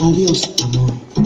Adiós, amor.